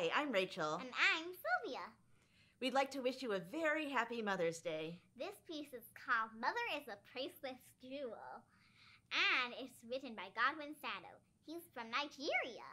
Hi, I'm Rachel. And I'm Sylvia. We'd like to wish you a very happy Mother's Day. This piece is called Mother is a Priceless Jewel, and it's written by Godwin Sadoh. He's from Nigeria.